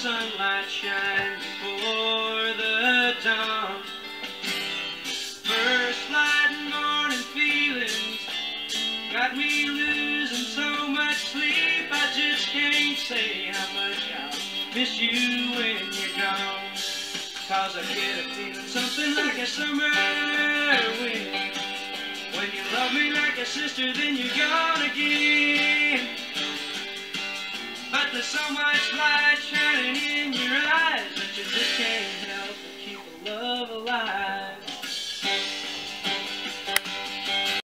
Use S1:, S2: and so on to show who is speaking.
S1: sunlight shine before the dawn. First light morning feelings got me losing so much sleep. I just can't say how much I'll miss you when you're gone. Cause I get a feeling something like a summer wind. When you love me like a sister, then you're gone. there's so much light shining in your eyes that you just can't help but keep the love alive.